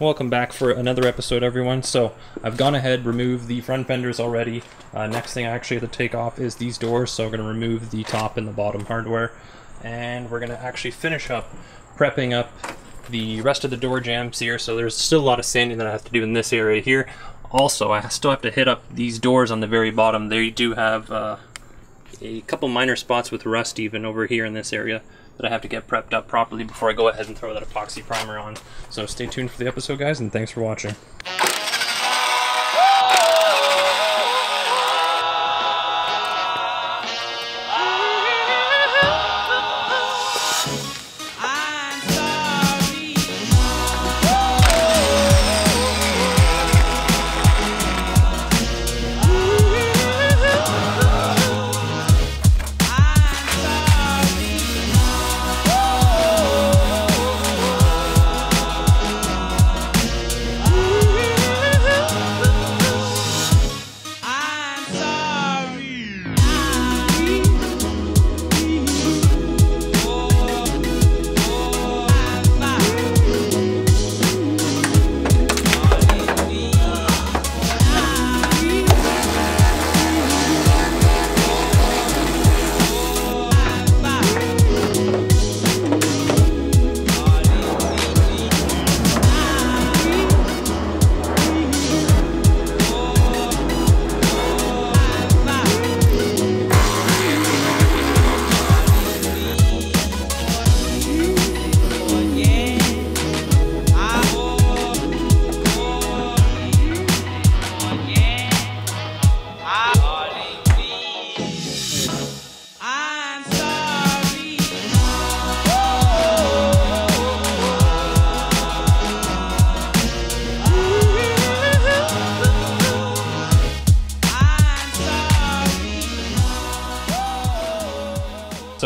Welcome back for another episode, everyone. So I've gone ahead, removed the front fenders already. Uh, next thing I actually have to take off is these doors. So I'm going to remove the top and the bottom hardware. And we're going to actually finish up prepping up the rest of the door jams here. So there's still a lot of sanding that I have to do in this area here. Also, I still have to hit up these doors on the very bottom. They do have uh, a couple minor spots with rust even over here in this area that I have to get prepped up properly before I go ahead and throw that epoxy primer on. So stay tuned for the episode, guys, and thanks for watching.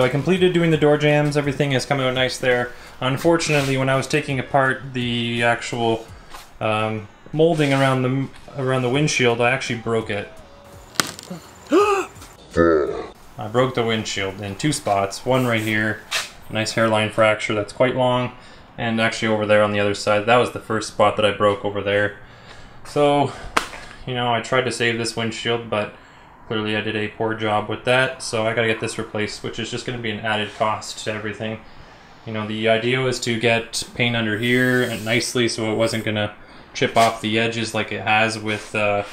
I completed doing the door jams. Everything has come out nice there. Unfortunately, when I was taking apart the actual um, molding around the around the windshield, I actually broke it. I broke the windshield in two spots. One right here, nice hairline fracture that's quite long, and actually over there on the other side. That was the first spot that I broke over there. So, you know, I tried to save this windshield, but clearly I did a poor job with that. So I got to get this replaced, which is just to be an added cost to everything. You know, the idea was to get paint under here and nicely so it wasn't to chip off the edges like it has with uh,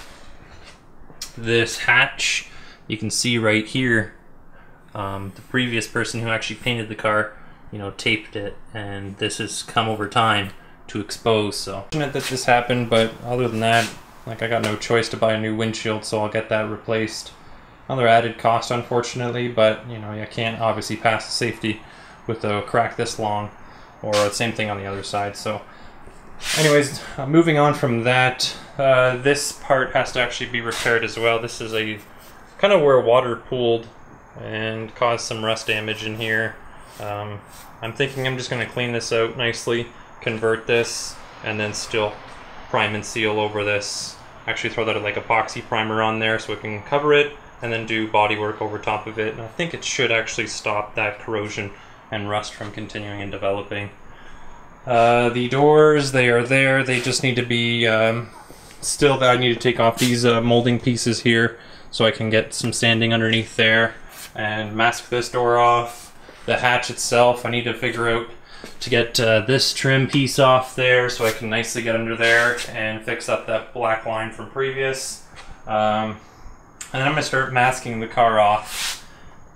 this hatch. You can see right here, um, the previous person who actually painted the car, you know, taped it, and this has come over time to expose. So, fortunate that this happened, but other than that, like I got no choice to buy a new windshield, so I'll get that replaced. Another added cost, unfortunately, but you know, you can't obviously pass the safety with a crack this long, or the same thing on the other side. So, anyways, uh, moving on from that, uh, this part has to actually be repaired as well. This is a kind of where water pooled and caused some rust damage in here. Um, I'm thinking I'm just going to clean this out nicely, convert this, and then still prime and seal over this. Actually throw that like epoxy primer on there so it can cover it, and then do body work over top of it. And I think it should actually stop that corrosion and rust from continuing and developing. Uh, the doors, they are there. They just need to be um, still. I need to take off these uh, molding pieces here so I can get some sanding underneath there and mask this door off. The hatch itself, I need to figure out to get uh, this trim piece off there so I can nicely get under there and fix up that black line from previous. Um, and then I'm to start masking the car off.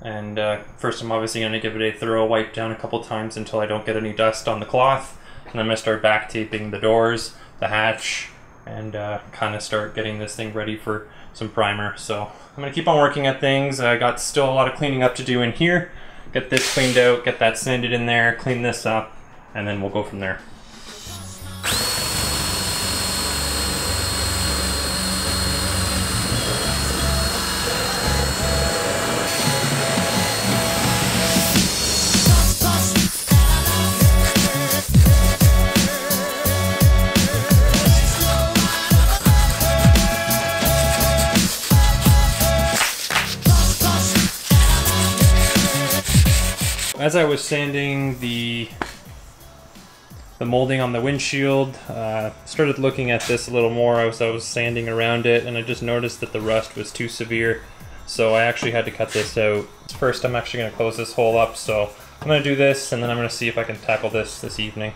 And uh, first, I'm obviously going to give it a thorough wipe down a couple times until I don't get any dust on the cloth. And then I'm to start back taping the doors, the hatch, and uh, kind of start getting this thing ready for some primer. So I'm going to keep on working at things. I got still a lot of cleaning up to do in here. Get this cleaned out, get that sanded in there, clean this up, and then we'll go from there. As I was sanding the the molding on the windshield. Uh, started looking at this a little more as I was sanding around it, and I just noticed that the rust was too severe. So I actually had to cut this out. First, I'm actually going to close this hole up. So I'm going to do this, and then I'm going to see if I can tackle this this evening.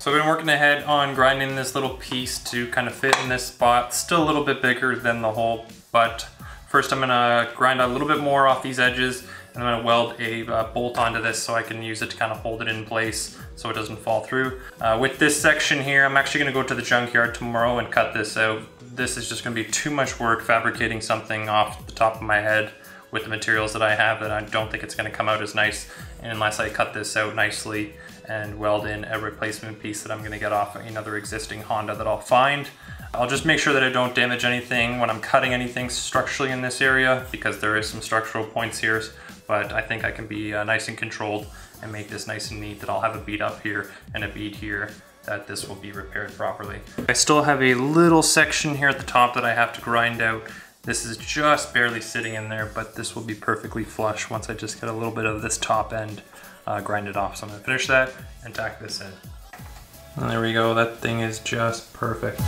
So I've been working ahead on grinding this little piece to kind of fit in this spot. Still a little bit bigger than the hole, but first I'm gonna grind a little bit more off these edges and I'm gonna weld a uh, bolt onto this so I can use it to kind of hold it in place so it doesn't fall through. Uh, with this section here, I'm actually gonna go to the junkyard tomorrow and cut this out. This is just gonna be too much work fabricating something off the top of my head with the materials that I have that I don't think it's gonna come out as nice unless I cut this out nicely and weld in a replacement piece that I'm gonna get off another existing Honda that I'll find. I'll just make sure that I don't damage anything when I'm cutting anything structurally in this area because there is some structural points here, but I think I can be uh, nice and controlled and make this nice and neat that I'll have a bead up here and a bead here that this will be repaired properly. I still have a little section here at the top that I have to grind out. This is just barely sitting in there, but this will be perfectly flush once I just get a little bit of this top end uh, it off. So I'm gonna finish that and tack this in. And there we go, that thing is just perfect.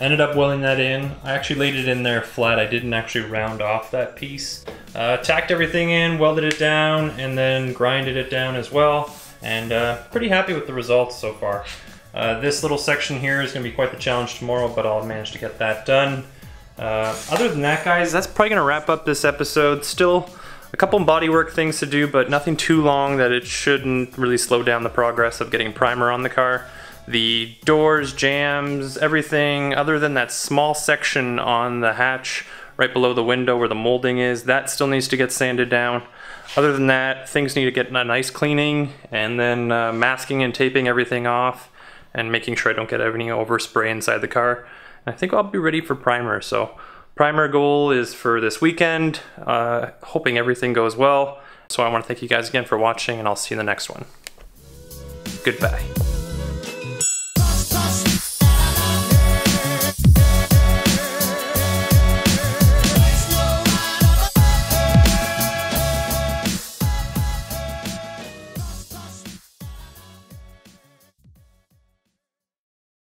Ended up welding that in. I actually laid it in there flat. I didn't actually round off that piece. Uh, tacked everything in, welded it down, and then grinded it down as well. And uh, pretty happy with the results so far. Uh, this little section here is going to be quite the challenge tomorrow, but I'll manage to get that done. Uh, other than that, guys, that's probably going to wrap up this episode. Still a couple bodywork things to do, but nothing too long that it shouldn't really slow down the progress of getting primer on the car. The doors, jams, everything other than that small section on the hatch right below the window where the molding is, that still needs to get sanded down. Other than that, things need to get a nice cleaning and then uh, masking and taping everything off and making sure I don't get any overspray inside the car. And I think I'll be ready for primer. So primer goal is for this weekend, uh, hoping everything goes well. So I want to thank you guys again for watching and I'll see you in the next one. Goodbye.